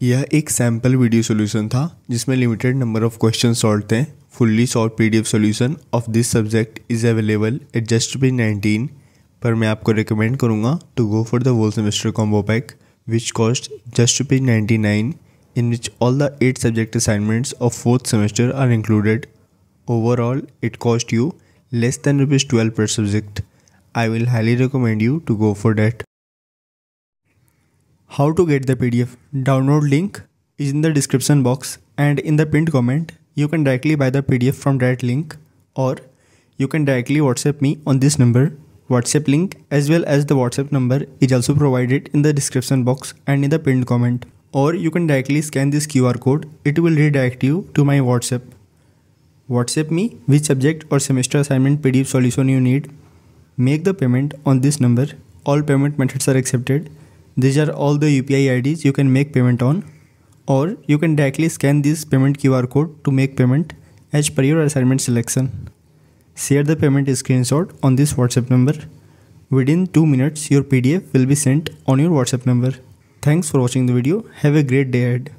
यह एक sample video solution था, जिसमें limited number of question solve थे। Fully solve F solution of this subject is available at just B nineteen पर मैं आपको रिकमेंड करूँगा to go for the whole semester combo pack which cost just B ninety nine in which all the eight subject assignments of fourth semester are included overall it cost you less than rupees twelve per subject I will highly recommend you to go for that How to get the PDF? Download link is in the description box and in the pinned comment you can directly buy the PDF from that link or you can directly WhatsApp me on this number. WhatsApp link as well as the WhatsApp number is also provided in the description box and in the pinned comment or you can directly scan this QR code. It will redirect you to my WhatsApp. WhatsApp me which subject or semester assignment PDF solution you need. Make the payment on this number. All payment methods are accepted. These are all the UPI IDs you can make payment on or you can directly scan this payment QR code to make payment as per your assignment selection. Share the payment screenshot on this WhatsApp number. Within 2 minutes your PDF will be sent on your WhatsApp number. Thanks for watching the video. Have a great day ahead.